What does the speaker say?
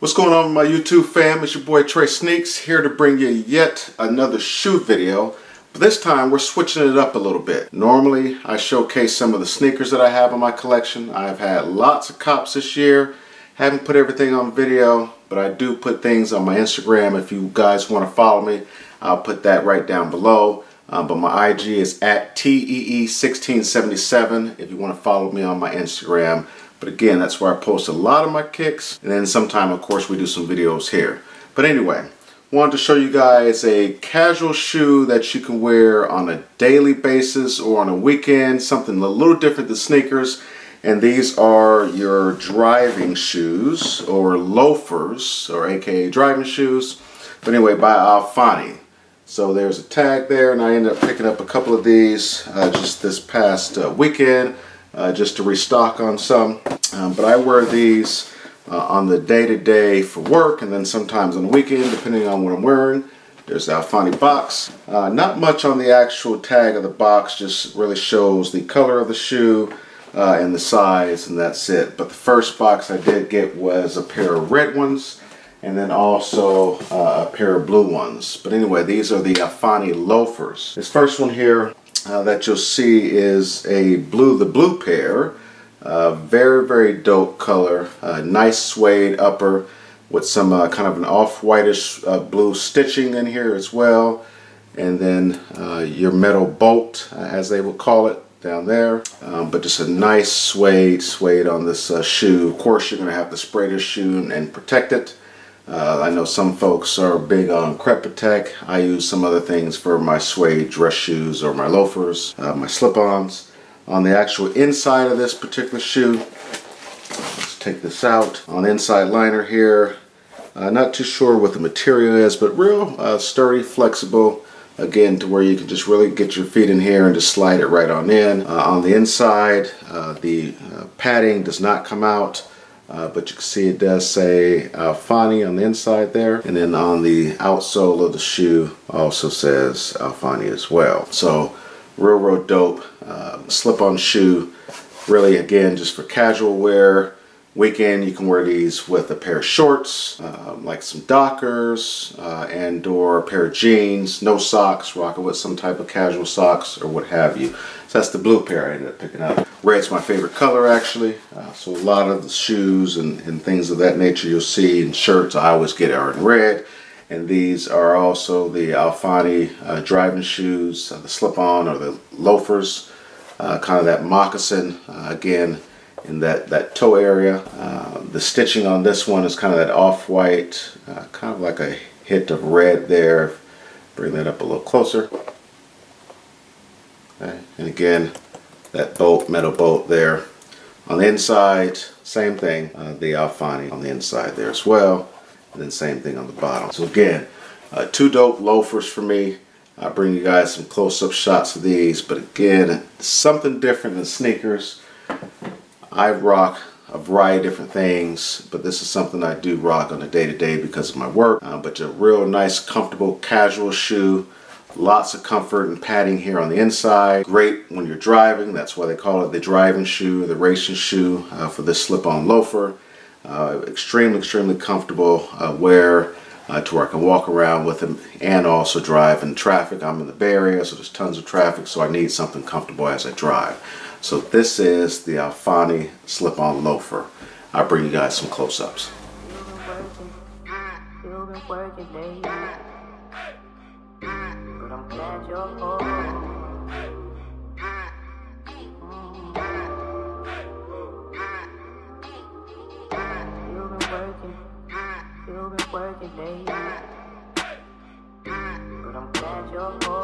What's going on my YouTube fam? It's your boy Trey Sneaks here to bring you yet another shoe video. But this time we're switching it up a little bit. Normally I showcase some of the sneakers that I have in my collection. I've had lots of cops this year. Haven't put everything on video, but I do put things on my Instagram. If you guys want to follow me, I'll put that right down below. Um, but my IG is at TEE1677 if you want to follow me on my Instagram. But again, that's where I post a lot of my kicks. And then sometime, of course, we do some videos here. But anyway, wanted to show you guys a casual shoe that you can wear on a daily basis or on a weekend. Something a little different than sneakers. And these are your driving shoes or loafers or aka driving shoes. But anyway, by Alfani. So there's a tag there and I ended up picking up a couple of these uh, just this past uh, weekend uh, just to restock on some. Um, but I wear these uh, on the day-to-day -day for work and then sometimes on the weekend depending on what I'm wearing. There's the Alfani box. Uh, not much on the actual tag of the box, just really shows the color of the shoe uh, and the size and that's it. But the first box I did get was a pair of red ones and then also uh, a pair of blue ones. But anyway, these are the Alfani loafers. This first one here uh, that you'll see is a blue, the blue pair. Uh, very, very dope color. Uh, nice suede upper with some uh, kind of an off-whitish uh, blue stitching in here as well. And then your metal bolt, as they would call it, down there. Um, but just a nice suede, suede on this shoe. Of course, you're going to have to spray this shoe and protect it. Uh, I know some folks are big on Crep Protect. I use some other things for my suede dress shoes or my loafers, uh, my slip-ons. On the actual inside of this particular shoe, let's take this out. On the inside liner here, uh, not too sure what the material is, but real uh, sturdy, flexible. Again, to where you can just really get your feet in here and just slide it right on in. Uh, on the inside, uh, the padding does not come out. Uh, but you can see it does say Alfani on the inside there. And then on the outsole of the shoe also says Alfani as well. So real, real dope uh, slip-on shoe. Really, again, just for casual wear. Weekend, you can wear these with a pair of shorts, uh, like some Dockers, uh, and or a pair of jeans, no socks, rocking with some type of casual socks or what have you. So that's the blue pair I ended up picking up. Red's my favorite color actually. Uh, so a lot of the shoes and, and things of that nature you'll see in shirts I always get are in red. And these are also the Alfani uh, driving shoes, uh, the slip-on or the loafers, uh, kind of that moccasin. Uh, again, in that, that toe area. Uh, the stitching on this one is kind of that off-white, uh, kind of like a hint of red there. Bring that up a little closer. Okay. And again, that bolt, metal bolt there. On the inside, same thing, uh, the Alfani on the inside there as well. And then same thing on the bottom. So again, uh, two dope loafers for me. I'll bring you guys some close-up shots of these. But again, something different than sneakers. I rock a variety of different things, but this is something I do rock on a day-to-day -day because of my work. Uh, but a real nice, comfortable, casual shoe Lots of comfort and padding here on the inside. Great when you're driving. That's why they call it the driving shoe, the racing shoe uh, for this slip-on loafer. Uh, extremely, extremely comfortable uh, wear uh, to where I can walk around with them and also drive in traffic. I'm in the Bay Area, so there's tons of traffic, so I need something comfortable as I drive. So this is the Alfani slip-on loafer. I'll bring you guys some close-ups. glad you're home. But I'm glad you're home.